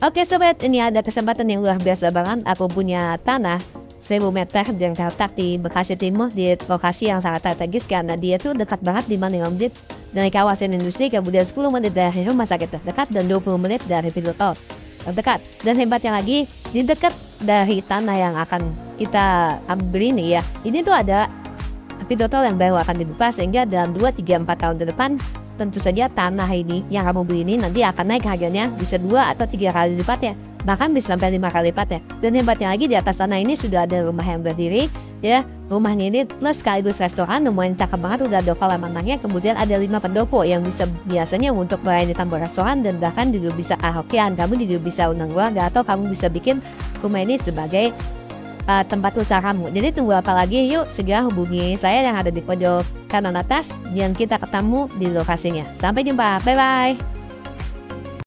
Oke sobat, ini ada kesempatan yang luar biasa banget. Aku punya tanah 1000 meter yang terletak di Bekasi Timur di lokasi yang sangat strategis karena dia tuh dekat banget di Manila dari kawasan industri kemudian 10 menit dari rumah sakit terdekat dan 20 menit dari pintu tol terdekat dan hebatnya lagi di dekat dari tanah yang akan kita ambil ini ya ini tuh ada pintu tol yang baru akan dibuka sehingga dalam 2, 3, 4 tahun ke depan tentu saja tanah ini yang kamu beli ini nanti akan naik harganya bisa dua atau tiga kali lipat ya. Bahkan bisa sampai lima kali lipat ya. Dan hebatnya lagi di atas tanah ini sudah ada rumah yang berdiri ya. Rumahnya ini plus sekaligus restoran lumayan cakep banget udah ada kolam renangnya. Kemudian ada lima pendopo yang bisa biasanya untuk melayani tambah restoran dan bahkan juga bisa ahokian kamu juga bisa undang keluarga atau kamu bisa bikin rumah ini sebagai uh, tempat usaha kamu. Jadi tunggu apa lagi? Yuk segera hubungi saya yang ada di pojok kanan atas dan kita ketemu di lokasinya. Sampai jumpa. Bye bye.